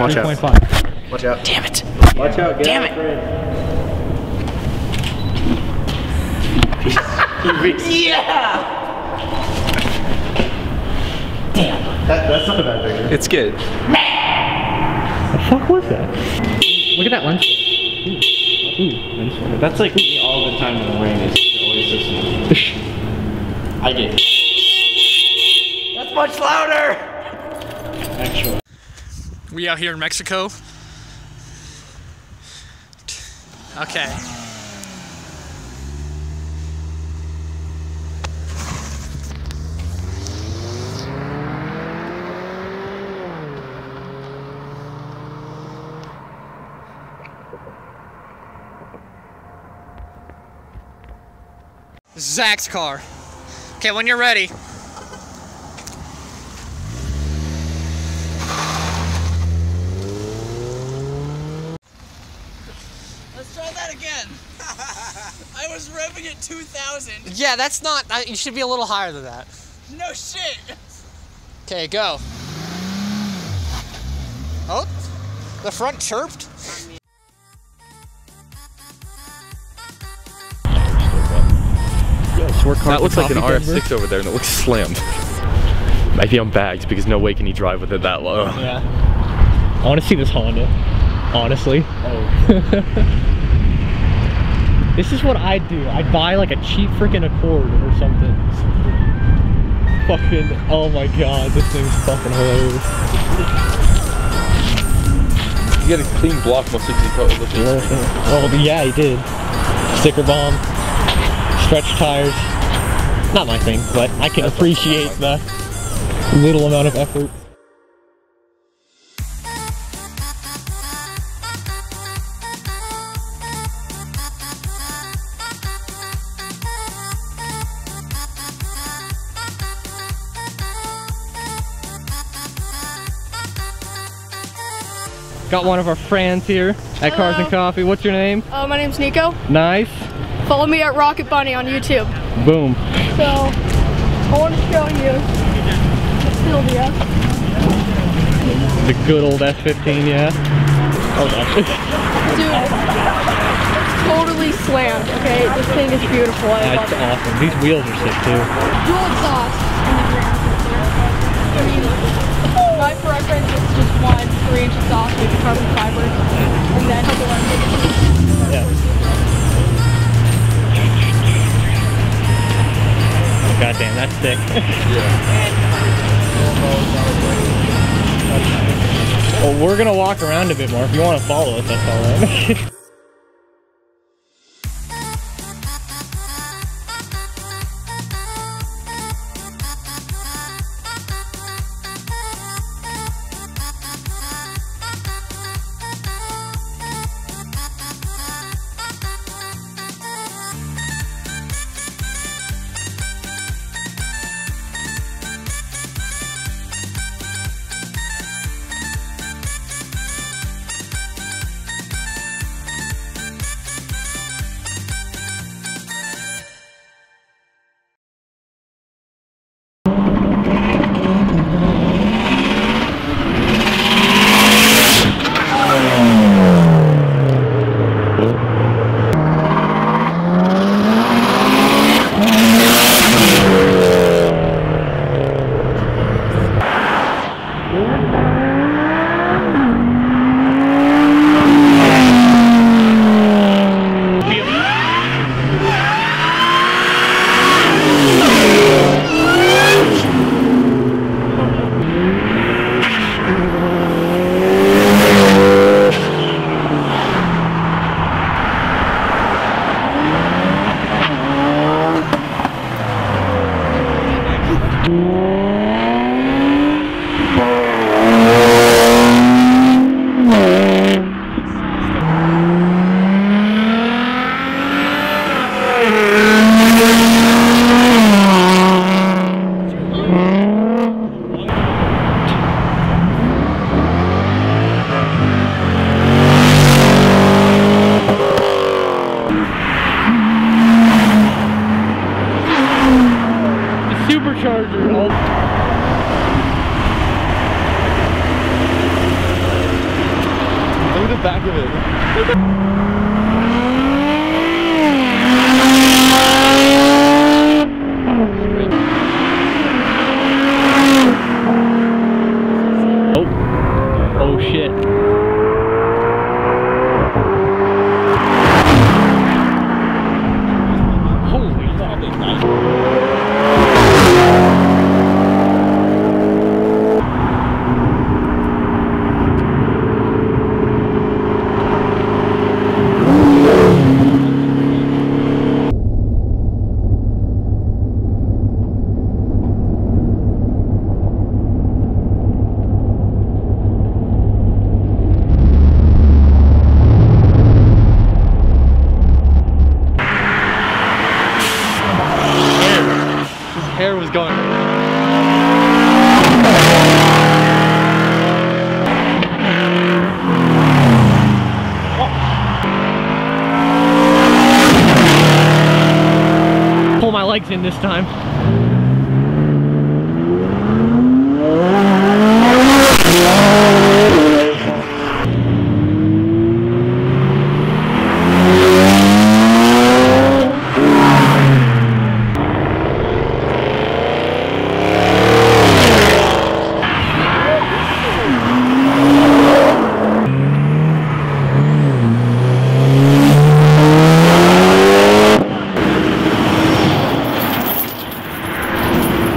Watch out. 3.5. Watch out. Damn it. Watch out. Get Damn out it. Yeah! That, that's not a bad picture. It's good. What The fuck was that? Look at that lens. Ooh, Ooh lens. That's like me all the time in the rain. Is you're always listening. I get it. That's much louder! Actually. We out here in Mexico. Okay. Zach's car. Okay, when you're ready. Let's try that again. I was revving at 2,000. Yeah, that's not. I- You should be a little higher than that. No shit. Okay, go. Oh, the front chirped. That looks like an RS6 over there and it looks slammed. Might be on bags because no way can you drive with it that low. Yeah. I want to see this Honda. Honestly. Oh. this is what I'd do. I'd buy like a cheap freaking Accord or something. Fucking, oh my god, this thing's fucking hilarious. You got a clean block most of you probably Oh, but yeah, he did. Sticker bomb, stretch tires. Not my thing, but I can appreciate the little amount of effort. Got one of our friends here at Cars and Coffee. What's your name? Uh, my name's Neko. Nice. Follow me at Rocket Bunny on YouTube. Boom. So, I want to show you Silvia. The good old S15, yeah. Hold on. Dude, it's totally slammed, okay? This thing is beautiful. I love That's it. awesome. These wheels are sick too. Dual exhaust in the ground right there. I mean, my preference is just one 3 inch That's sick. well, we're gonna walk around a bit more. If you want to follow us, that's alright. supercharger. Look at the back of it. This time.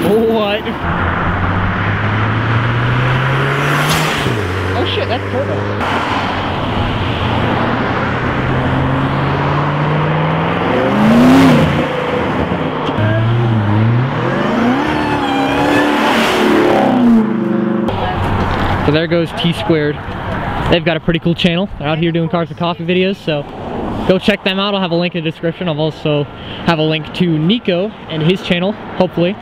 What? Oh shit, that's So there goes T Squared. They've got a pretty cool channel. They're out here doing cars and coffee videos, so go check them out. I'll have a link in the description. I'll also have a link to Neko and his channel, hopefully.